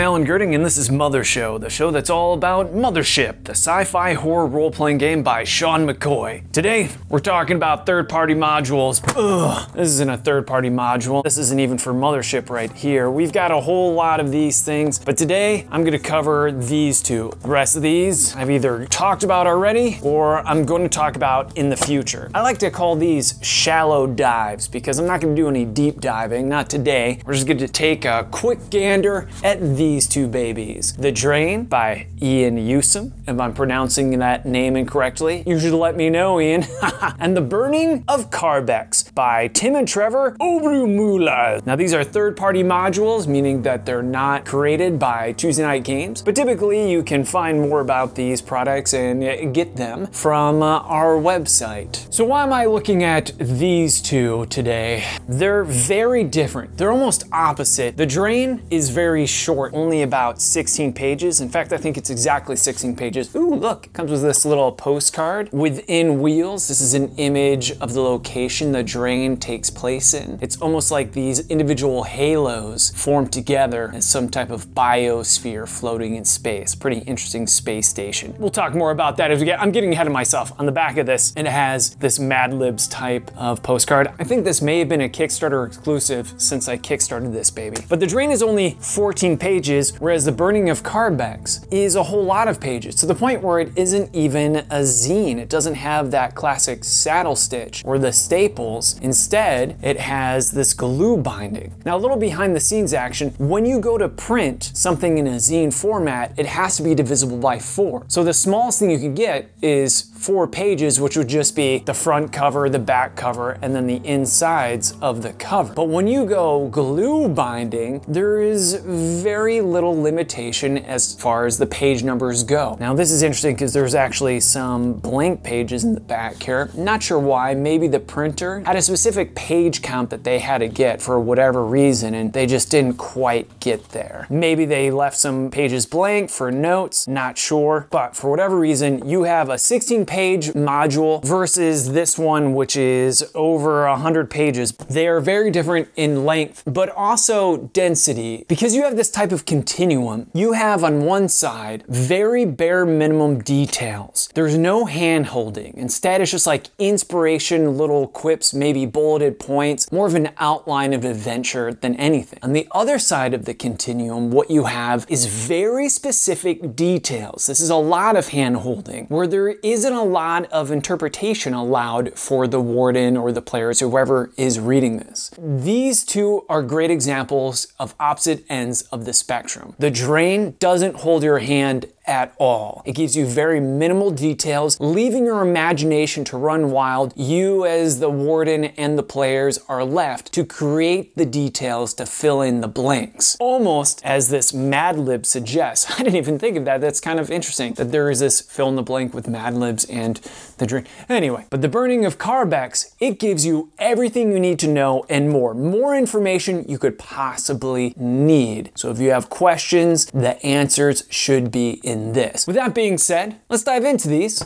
Alan Gerding, and this is Mothershow, the show that's all about Mothership, the sci fi horror role playing game by Sean McCoy. Today, we're talking about third party modules. Ugh, this isn't a third party module. This isn't even for Mothership right here. We've got a whole lot of these things, but today, I'm gonna cover these two. The rest of these, I've either talked about already or I'm going to talk about in the future. I like to call these shallow dives because I'm not gonna do any deep diving, not today. We're just gonna take a quick gander at these two babies. The Drain by Ian Yusem. If I'm pronouncing that name incorrectly, you should let me know, Ian. and The Burning of Carbex by Tim and Trevor Obrumula. Now these are third-party modules, meaning that they're not created by Tuesday Knight Games, but typically you can find more about these products and get them from uh, our website. So why am I looking at these two today? They're very different. They're almost opposite. The Drain is very short, only about 16 pages. In fact, I think it's exactly 16 pages. Ooh, look, it comes with this little postcard. Within Wheels, this is an image of the location the drain takes place in. It's almost like these individual halos form together as some type of biosphere floating in space. Pretty interesting space station. We'll talk more about that as we get, I'm getting ahead of myself. On the back of this, and it has this Mad Libs type of postcard. I think this may have been a Kickstarter exclusive since I kickstarted this baby. But the drain is only 14 pages, whereas the burning of Carbex is a whole lot of pages to the point where it isn't even a zine. It doesn't have that classic saddle stitch or the staples. Instead, it has this glue binding. Now, a little behind the scenes action, when you go to print something in a zine format, it has to be divisible by four. So the smallest thing you can get is four pages, which would just be the front cover, the back cover, and then the insides of the cover. But when you go glue binding, there is very little limitation as far as the page numbers go. Now this is interesting because there's actually some blank pages in the back here. Not sure why, maybe the printer had a specific page count that they had to get for whatever reason and they just didn't quite get there. Maybe they left some pages blank for notes, not sure, but for whatever reason, you have a 16 page module versus this one, which is over 100 pages. They are very different in length, but also density. Because you have this type of continuum, you have on one side very bare minimum details. There's no hand holding. Instead, it's just like inspiration, little quips, maybe bulleted points, more of an outline of adventure than anything. On the other side of the continuum, what you have is very specific details. This is a lot of hand holding where there isn't a lot of interpretation allowed for the warden or the players, or whoever is reading this. These two are great examples of opposite ends of the spectrum. The drain doesn't hold your hand at all. It gives you very minimal details, leaving your imagination to run wild. You, as the warden and the players, are left to create the details to fill in the blanks. Almost as this Mad Lib suggests. I didn't even think of that. That's kind of interesting that there is this fill in the blank with Mad Libs and the drain. Anyway, but the burning of Carbex, it gives you everything you need to know and more. More information you could possibly need. So if you have questions, the answers should be in this. With that being said, let's dive into these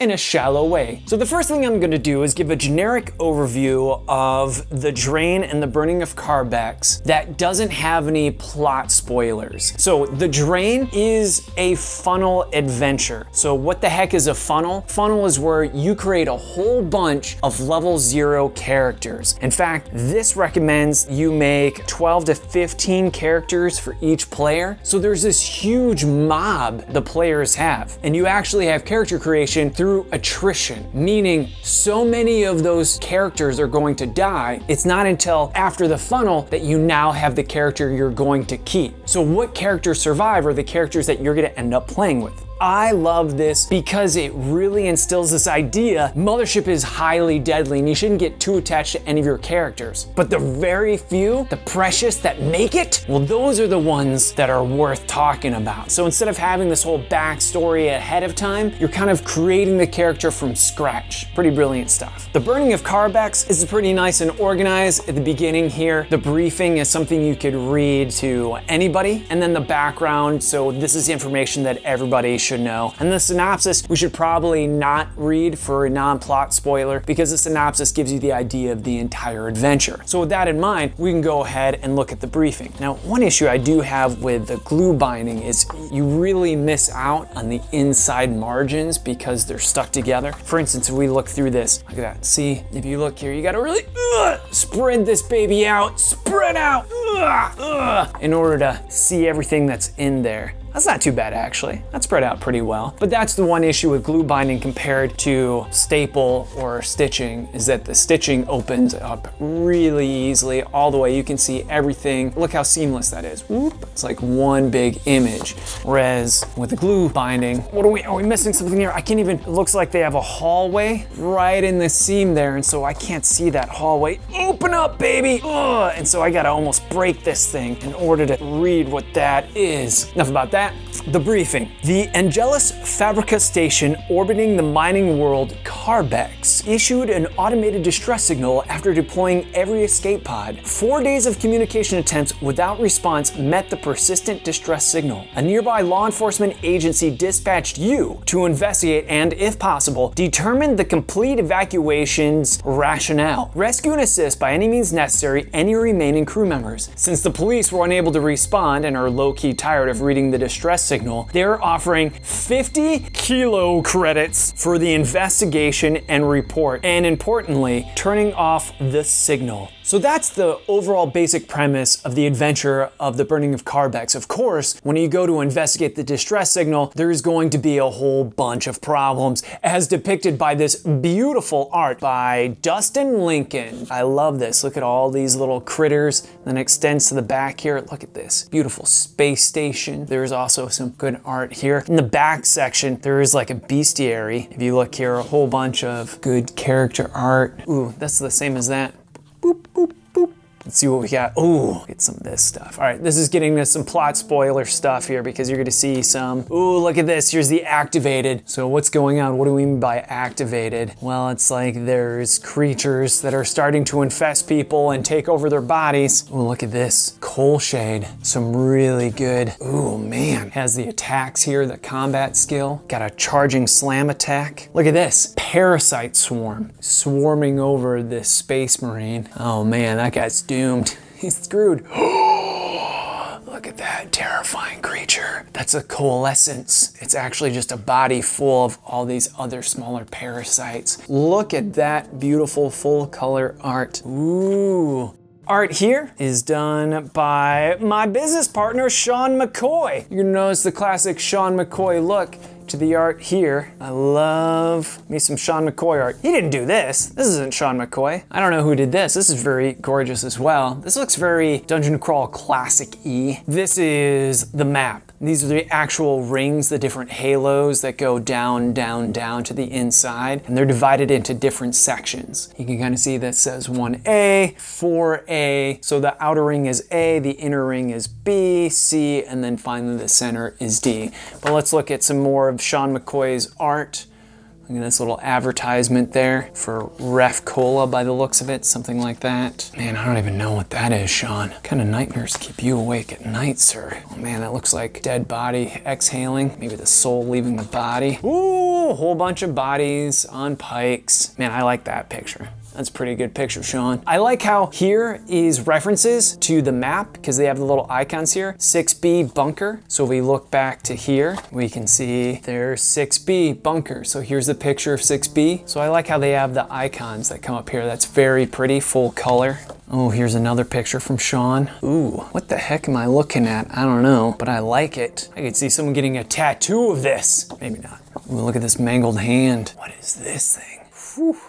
in a shallow way. So the first thing I'm gonna do is give a generic overview of the drain and the burning of Carbex that doesn't have any plot spoilers. So the drain is a funnel adventure. So what the heck is a funnel? Funnel is where you create a whole bunch of level zero characters. In fact, this recommends you make 12 to 15 characters for each player. So there's this huge mob the players have, and you actually have character creation through through attrition, meaning so many of those characters are going to die. It's not until after the funnel that you now have the character you're going to keep. So what characters survive are the characters that you're gonna end up playing with. I love this because it really instills this idea Mothership is highly deadly and you shouldn't get too attached to any of your characters. But the very few, the precious that make it, well, those are the ones that are worth talking about. So instead of having this whole backstory ahead of time, you're kind of creating the character from scratch. Pretty brilliant stuff. The burning of Carbex is pretty nice and organized at the beginning here. The briefing is something you could read to anybody, and then the background. So this is information that everybody should know. And the synopsis we should probably not read for a non-plot spoiler because the synopsis gives you the idea of the entire adventure. So with that in mind, we can go ahead and look at the briefing. Now, one issue I do have with the glue binding is you really miss out on the inside margins because they're stuck together. For instance, if we look through this, look at that. See, if you look here, you gotta really uh, spread this baby out, spread out, uh, uh, in order to see everything that's in there. That's not too bad actually. That spread out pretty well. But that's the one issue with glue binding compared to staple or stitching is that the stitching opens up really easily all the way. You can see everything. Look how seamless that is. Whoop. It's like one big image. Whereas with the glue binding, what are we, are we missing something here? I can't even, it looks like they have a hallway right in the seam there. And so I can't see that hallway. Open up, baby. Ugh. And so I gotta almost break this thing in order to read what that is. Enough about that. The briefing. The Angelus Fabrica station orbiting the mining world Carbex issued an automated distress signal after deploying every escape pod. Four days of communication attempts without response met the persistent distress signal. A nearby law enforcement agency dispatched you to investigate and, if possible, determine the complete evacuation's rationale. Rescue and assist by any means necessary any remaining crew members. Since the police were unable to respond and are low-key tired of reading the distress signal, they're offering 50 kilo credits for the investigation and report, and importantly, turning off the signal. So that's the overall basic premise of the adventure of the burning of Carbex. Of course, when you go to investigate the distress signal, there's going to be a whole bunch of problems, as depicted by this beautiful art by Dustin Lincoln. I love this. Look at all these little critters, then extends to the back here. Look at this beautiful space station. There's also some good art here. In the back section, there is like a bestiary. If you look here, a whole bunch of good character art. Ooh, that's the same as that. up, up, Let's see what we got. Ooh, get some of this stuff. All right, this is getting to some plot spoiler stuff here because you're gonna see some, ooh, look at this. Here's the activated. So what's going on? What do we mean by activated? Well, it's like there's creatures that are starting to infest people and take over their bodies. Ooh, look at this. Coal Shade, some really good. Ooh, man. Has the attacks here, the combat skill. Got a charging slam attack. Look at this. Parasite Swarm, swarming over this space marine. Oh man, that guy's doomed. He's screwed. Look at that terrifying creature. That's a coalescence. It's actually just a body full of all these other smaller parasites. Look at that beautiful full color art. Ooh. Art here is done by my business partner, Sean McCoy. You're gonna notice the classic Sean McCoy look to the art here. I love me some Sean McCoy art. He didn't do this. This isn't Sean McCoy. I don't know who did this. This is very gorgeous as well. This looks very Dungeon Crawl classic-y. This is the map. These are the actual rings, the different halos that go down, down, down to the inside, and they're divided into different sections. You can kind of see that says 1A, 4A, so the outer ring is A, the inner ring is B, C, and then finally the center is D. But let's look at some more of Sean McCoy's art. Look at this little advertisement there for Ref Cola by the looks of it, something like that. Man, I don't even know what that is, Sean. What kind of nightmares keep you awake at night, sir? Oh man, that looks like dead body exhaling. Maybe the soul leaving the body. Ooh, a whole bunch of bodies on pikes. Man, I like that picture. That's a pretty good picture, Sean. I like how here is references to the map because they have the little icons here. 6B bunker. So if we look back to here, we can see there's 6B bunker. So here's the picture of 6B. So I like how they have the icons that come up here. That's very pretty, full color. Oh, here's another picture from Sean. Ooh, what the heck am I looking at? I don't know, but I like it. I could see someone getting a tattoo of this. Maybe not. Ooh, look at this mangled hand. What is this thing? Whew.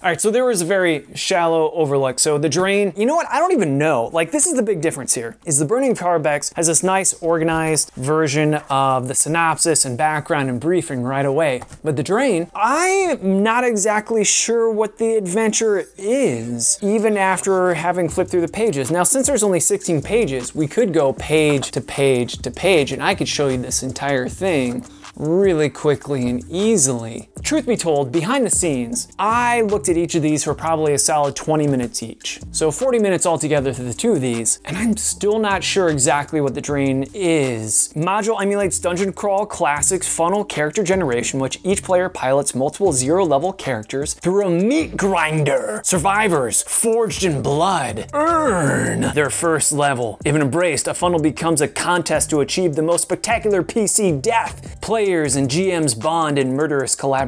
All right, so there was a very shallow overlook. So the drain, you know what? I don't even know. Like this is the big difference here, is the Burning Carbex has this nice organized version of the synopsis and background and briefing right away. But the drain, I'm not exactly sure what the adventure is, even after having flipped through the pages. Now, since there's only 16 pages, we could go page to page to page, and I could show you this entire thing really quickly and easily. Truth be told, behind the scenes, I looked at each of these for probably a solid 20 minutes each. So 40 minutes altogether for the two of these, and I'm still not sure exactly what the drain is. Module emulates Dungeon Crawl Classics funnel character generation, which each player pilots multiple zero level characters through a meat grinder. Survivors, forged in blood, earn their first level. If embraced, a funnel becomes a contest to achieve the most spectacular PC death. Players and GMs bond in murderous collaboration.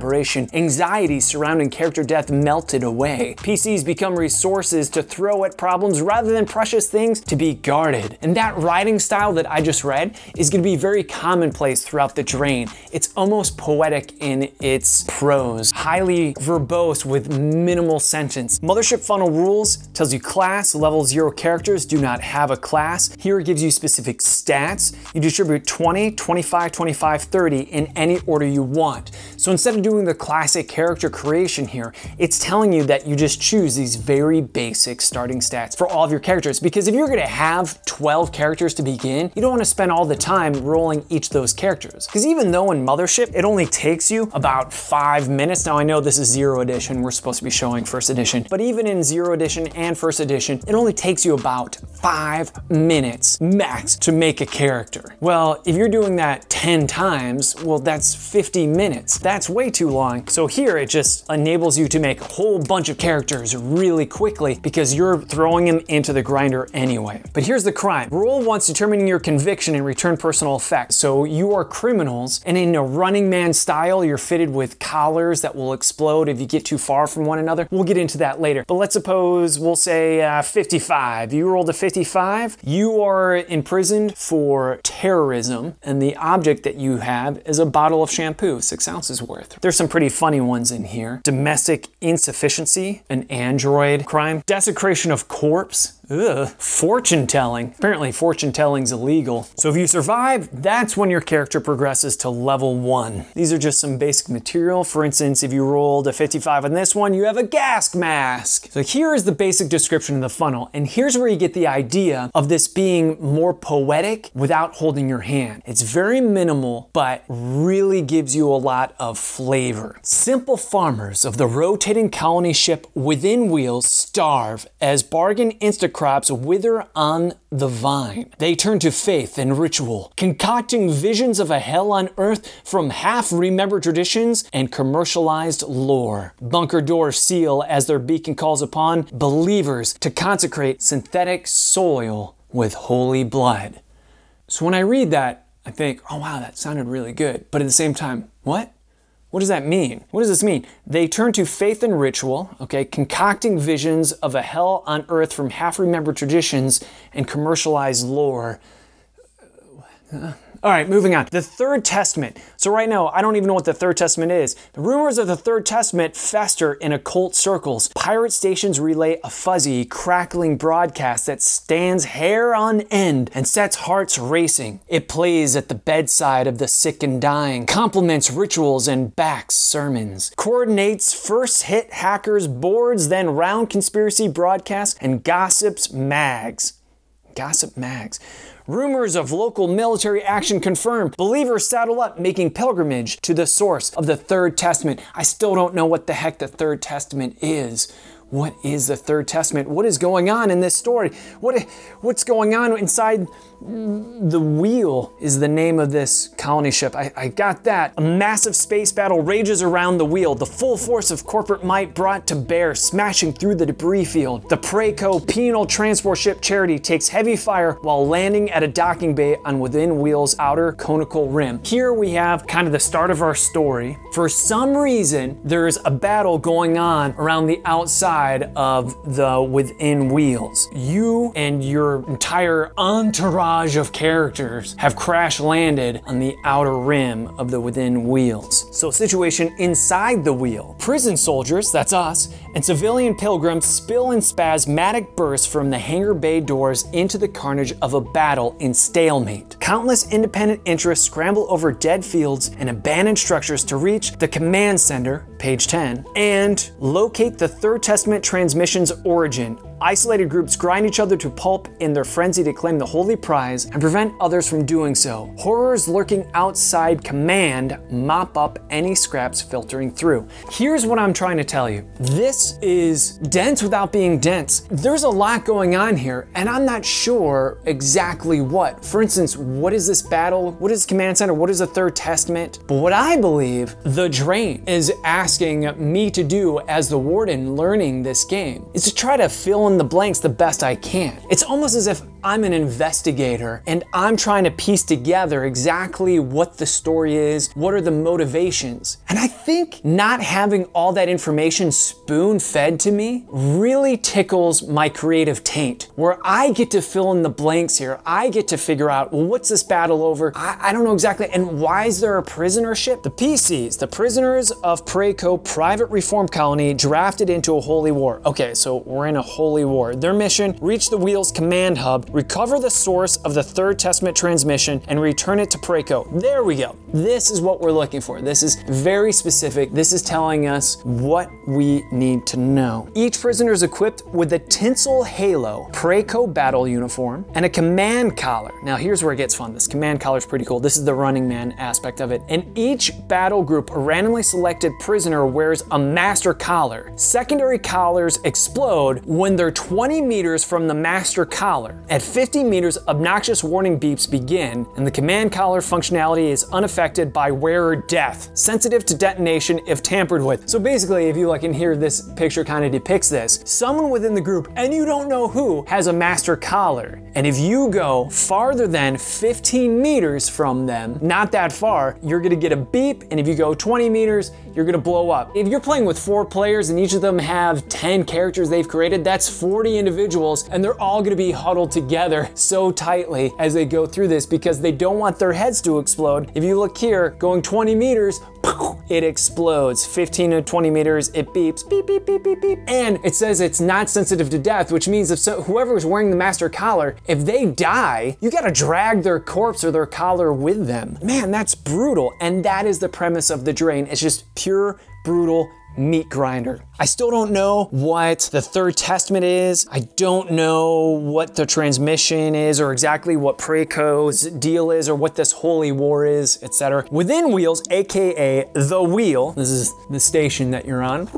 Anxiety surrounding character death melted away. PCs become resources to throw at problems rather than precious things to be guarded. And that writing style that I just read is going to be very commonplace throughout the drain. It's almost poetic in its prose, highly verbose with minimal sentence. Mothership Funnel Rules tells you class, level zero characters do not have a class. Here it gives you specific stats. You distribute 20, 25, 25, 30 in any order you want. So instead of doing the classic character creation here, it's telling you that you just choose these very basic starting stats for all of your characters. Because if you're gonna have 12 characters to begin, you don't wanna spend all the time rolling each of those characters. Because even though in Mothership, it only takes you about five minutes. Now I know this is zero edition, we're supposed to be showing first edition, but even in zero edition and first edition, it only takes you about five minutes max to make a character. Well, if you're doing that 10 times, well, that's 50 minutes. That's way too long. So here it just enables you to make a whole bunch of characters really quickly because you're throwing them into the grinder anyway. But here's the crime. Rule once determining your conviction and return personal effects. So you are criminals and in a running man style, you're fitted with collars that will explode if you get too far from one another. We'll get into that later. But let's suppose we'll say uh, 55. You rolled a 55. You are imprisoned for terrorism and the object that you have is a bottle of shampoo, six ounces worth. There's some pretty funny ones in here. Domestic insufficiency, an android crime, desecration of corpse, Ugh. Fortune telling. Apparently fortune telling's illegal. So if you survive, that's when your character progresses to level one. These are just some basic material. For instance, if you rolled a 55 on this one, you have a gas mask. So here is the basic description of the funnel. And here's where you get the idea of this being more poetic without holding your hand. It's very minimal, but really gives you a lot of flavor. Simple farmers of the rotating colony ship within wheels starve as bargain Instacart crops wither on the vine. They turn to faith and ritual, concocting visions of a hell on earth from half remembered traditions and commercialized lore. Bunker doors seal as their beacon calls upon believers to consecrate synthetic soil with holy blood. So when I read that, I think, oh wow, that sounded really good. But at the same time, what? What does that mean? What does this mean? They turn to faith and ritual, okay, concocting visions of a hell on earth from half remembered traditions and commercialized lore. All right, moving on. The Third Testament. So right now, I don't even know what the Third Testament is. The rumors of the Third Testament fester in occult circles. Pirate stations relay a fuzzy, crackling broadcast that stands hair on end and sets hearts racing. It plays at the bedside of the sick and dying, complements rituals and backs sermons, coordinates first hit hackers boards, then round conspiracy broadcasts, and gossips mags. Gossip mags. Rumors of local military action confirmed. Believers saddle up, making pilgrimage to the source of the Third Testament. I still don't know what the heck the Third Testament is. What is the Third Testament? What is going on in this story? What, what's going on inside the Wheel is the name of this colony ship. I, I, got that. A massive space battle rages around the Wheel, the full force of corporate might brought to bear, smashing through the debris field. The Preco penal transport ship Charity takes heavy fire while landing at a docking bay on within Wheel's outer conical rim. Here we have kind of the start of our story. For some reason, there's a battle going on around the outside of the within Wheels. You and your entire entourage barrage of characters have crash landed on the outer rim of the within wheels. So situation inside the wheel. Prison soldiers, that's us, and civilian pilgrims spill in spasmodic bursts from the hangar bay doors into the carnage of a battle in stalemate. Countless independent interests scramble over dead fields and abandoned structures to reach the command center, page 10, and locate the Third Testament transmission's origin, Isolated groups grind each other to pulp in their frenzy to claim the holy prize and prevent others from doing so. Horrors lurking outside command mop up any scraps filtering through. Here's what I'm trying to tell you. This is dense without being dense. There's a lot going on here, and I'm not sure exactly what. For instance, what is this battle? What is Command Center? What is the Third Testament? But what I believe the Drain is asking me to do as the Warden learning this game is to try to fill in the blanks the best I can. It's almost as if I'm an investigator and I'm trying to piece together exactly what the story is, what are the motivations. And I think not having all that information spoon fed to me really tickles my creative taint, where I get to fill in the blanks here. I get to figure out, well, what's this battle over? I, I don't know exactly. And why is there a prisonership? The PCs, the prisoners of Preco Private Reform Colony, drafted into a holy war. Okay, so we're in a holy war. Their mission, reach the Wheels command hub recover the source of the Third Testament transmission, and return it to Preco. There we go. This is what we're looking for. This is very specific. This is telling us what we need to know. Each prisoner is equipped with a tinsel halo, Preco battle uniform, and a command collar. Now here's where it gets fun. This command collar is pretty cool. This is the running man aspect of it. In each battle group, a randomly selected prisoner wears a master collar. Secondary collars explode when they're 20 meters from the master collar. At 50 meters, obnoxious warning beeps begin, and the command collar functionality is unaffected by wearer death, sensitive to detonation if tampered with. So basically, if you look in here, this picture kind of depicts this. Someone within the group, and you don't know who, has a master collar. And if you go farther than 15 meters from them, not that far, you're gonna get a beep, and if you go 20 meters, you're gonna blow up. If you're playing with four players and each of them have 10 characters they've created, that's 40 individuals, and they're all gonna be huddled together so tightly as they go through this because they don't want their heads to explode. If you look here, going 20 meters, it explodes. 15 to 20 meters, it beeps, beep, beep, beep, beep, beep. And it says it's not sensitive to death, which means if so, whoever is wearing the master collar, if they die, you gotta drag their corpse or their collar with them. Man, that's brutal. And that is the premise of the drain. It's just pure, brutal meat grinder. I still don't know what the third testament is. I don't know what the transmission is or exactly what Preco's deal is or what this holy war is, etc. Within Wheels, aka the wheel, this is the station that you're on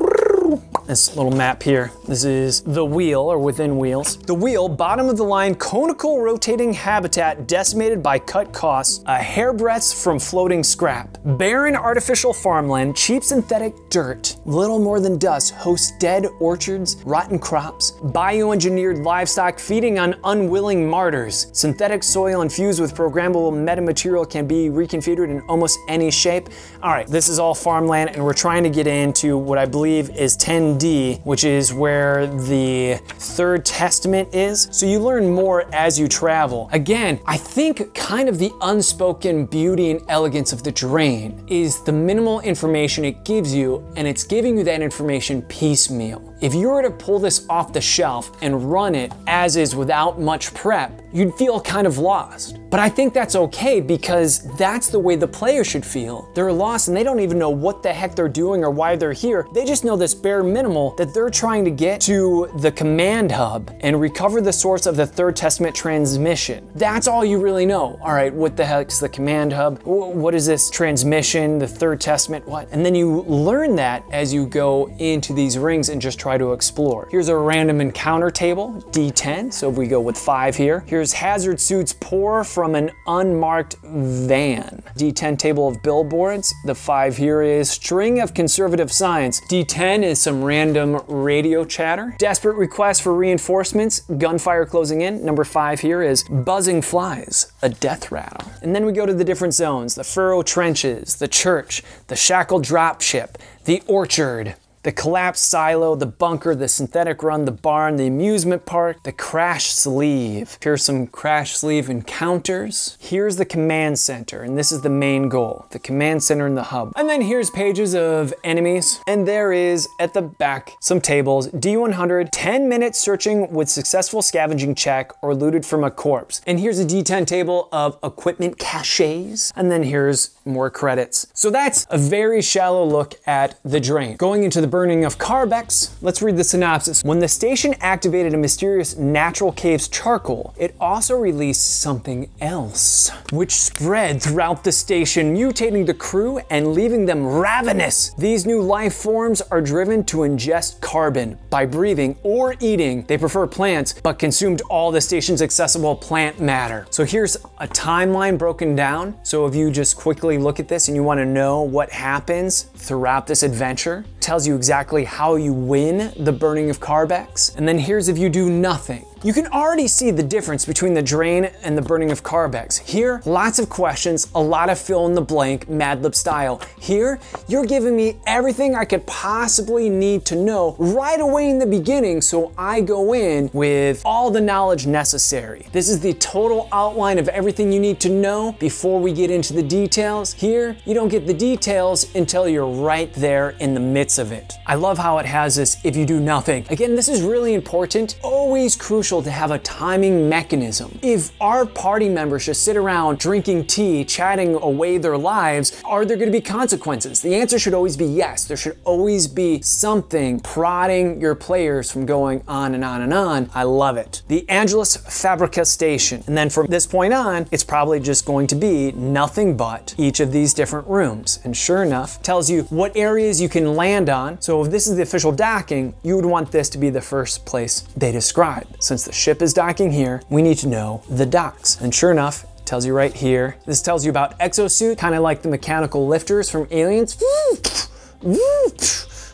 this little map here. This is the wheel or within wheels. The wheel, bottom of the line, conical rotating habitat decimated by cut costs, a hairbreadth from floating scrap. Barren artificial farmland, cheap synthetic dirt, little more than dust, hosts dead orchards, rotten crops, bioengineered livestock feeding on unwilling martyrs. Synthetic soil infused with programmable metamaterial can be reconfigured in almost any shape. All right, this is all farmland and we're trying to get into what I believe is 10D, which is where the third testament is. So you learn more as you travel. Again, I think kind of the unspoken beauty and elegance of the drain is the minimal information it gives you, and it's giving you that information piecemeal. If you were to pull this off the shelf and run it as is without much prep, you'd feel kind of lost. But I think that's okay because that's the way the player should feel. They're lost and they don't even know what the heck they're doing or why they're here. They just know this bare minimal that they're trying to get to the command hub and recover the source of the Third Testament transmission. That's all you really know. All right, what the heck's the command hub? What is this transmission, the Third Testament, what? And then you learn that as you go into these rings and just try to explore. Here's a random encounter table, D10, so if we go with five here. Here's hazard suits pour from an unmarked van. D10 table of billboards. The five here is string of conservative signs. D10 is some random radio chatter. Desperate requests for reinforcements, gunfire closing in. Number five here is buzzing flies, a death rattle. And then we go to the different zones, the furrow trenches, the church, the shackled dropship, the orchard, the collapsed silo, the bunker, the synthetic run, the barn, the amusement park, the crash sleeve. Here's some crash sleeve encounters. Here's the command center, and this is the main goal, the command center and the hub. And then here's pages of enemies, and there is, at the back, some tables. D100, 10 minutes searching with successful scavenging check or looted from a corpse. And here's a D10 table of equipment caches, and then here's more credits. So that's a very shallow look at the drain. Going into the burning of Carbex, let's read the synopsis. When the station activated a mysterious natural cave's charcoal, it also released something else, which spread throughout the station, mutating the crew and leaving them ravenous. These new life forms are driven to ingest carbon by breathing or eating. They prefer plants, but consumed all the station's accessible plant matter. So here's a timeline broken down. So if you just quickly look at this and you wanna know what happens throughout this adventure, tells you exactly how you win the burning of Carbex. And then here's if you do nothing. You can already see the difference between the drain and the burning of Carbex. Here, lots of questions, a lot of fill in the blank, Mad Lib style. Here, you're giving me everything I could possibly need to know right away in the beginning so I go in with all the knowledge necessary. This is the total outline of everything you need to know before we get into the details. Here, you don't get the details until you're right there in the midst of it. I love how it has this if you do nothing. Again, this is really important, always crucial to have a timing mechanism. If our party members just sit around drinking tea, chatting away their lives, are there gonna be consequences? The answer should always be yes. There should always be something prodding your players from going on and on and on. I love it. The Angelus Fabrica Station. And then from this point on, it's probably just going to be nothing but each of these different rooms. And sure enough, tells you what areas you can land on. So if this is the official docking, you would want this to be the first place they describe. Since the ship is docking here, we need to know the docks. And sure enough, tells you right here. This tells you about exosuit, kind of like the mechanical lifters from Aliens.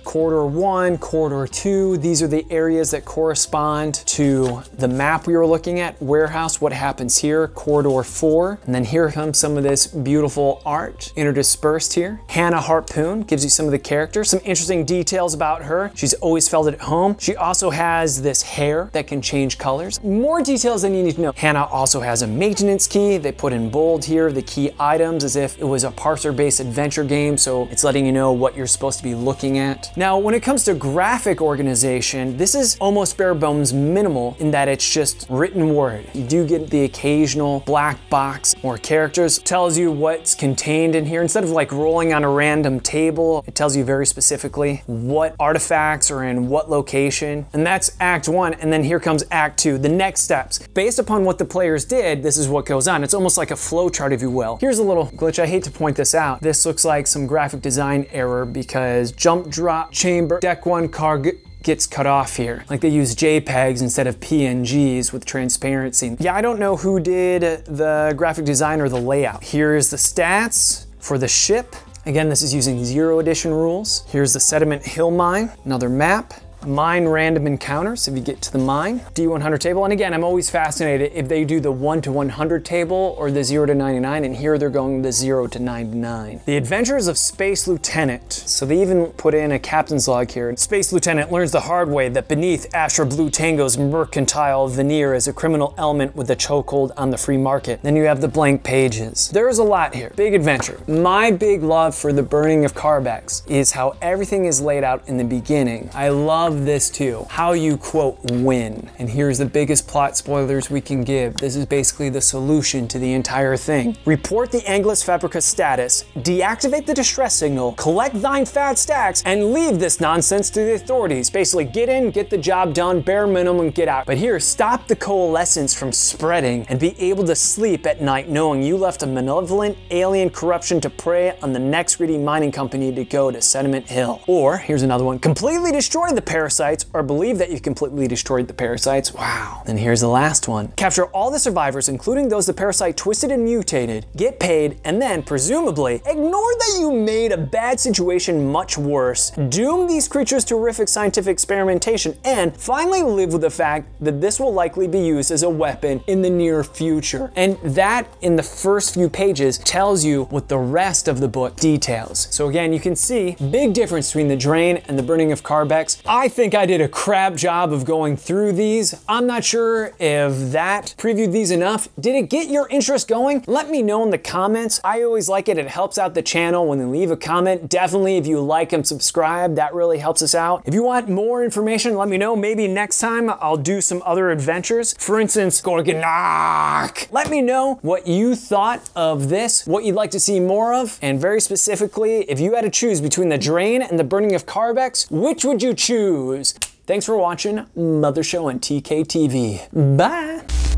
Corridor one, corridor two, these are the areas that correspond to the map we were looking at. Warehouse, what happens here, corridor four. And then here comes some of this beautiful art interdispersed here. Hannah Harpoon gives you some of the characters, some interesting details about her. She's always felt at home. She also has this hair that can change colors. More details than you need to know. Hannah also has a maintenance key. They put in bold here the key items as if it was a parser-based adventure game, so it's letting you know what you're supposed to be looking at. Now, when it comes to graphic organization, this is almost bare bones minimal in that it's just written word. You do get the occasional black box or characters. Tells you what's contained in here. Instead of like rolling on a random table, it tells you very specifically what artifacts are in what location. And that's act one. And then here comes act two, the next steps. Based upon what the players did, this is what goes on. It's almost like a flow chart, if you will. Here's a little glitch. I hate to point this out. This looks like some graphic design error because jump drop chamber, deck one car gets cut off here. Like they use JPEGs instead of PNGs with transparency. Yeah, I don't know who did the graphic design or the layout. Here's the stats for the ship. Again, this is using zero edition rules. Here's the Sediment Hill Mine, another map mine random encounters if you get to the mine, D100 table. And again, I'm always fascinated if they do the 1 to 100 table or the 0 to 99, and here they're going the 0 to 99. The Adventures of Space Lieutenant. So they even put in a captain's log here. Space Lieutenant learns the hard way that beneath Astra Blue Tango's mercantile veneer is a criminal element with a chokehold on the free market. Then you have the blank pages. There's a lot here. Big adventure. My big love for the burning of Carbex is how everything is laid out in the beginning. I love love this too. How you quote win. And here's the biggest plot spoilers we can give. This is basically the solution to the entire thing. Report the Angelus Fabrica status, deactivate the distress signal, collect thine fat stacks, and leave this nonsense to the authorities. Basically get in, get the job done, bare minimum, get out. But here, stop the coalescence from spreading and be able to sleep at night knowing you left a malevolent alien corruption to prey on the next greedy mining company to go to Sediment Hill. Or, here's another one, completely destroy the parasites or believe that you've completely destroyed the parasites. Wow. Then here's the last one. Capture all the survivors, including those the parasite twisted and mutated, get paid, and then, presumably, ignore that you made a bad situation much worse, doom these creatures to horrific scientific experimentation, and finally live with the fact that this will likely be used as a weapon in the near future. And that, in the first few pages, tells you what the rest of the book details. So again, you can see big difference between the drain and the burning of Carbex. I I think I did a crap job of going through these. I'm not sure if that previewed these enough. Did it get your interest going? Let me know in the comments. I always like it. It helps out the channel when they leave a comment. Definitely if you like and subscribe, that really helps us out. If you want more information, let me know. Maybe next time I'll do some other adventures. For instance, Gorgonok. Let me know what you thought of this, what you'd like to see more of, and very specifically, if you had to choose between the drain and the burning of Carbex, which would you choose? Thanks for watching Mothershow on TKTV. Bye!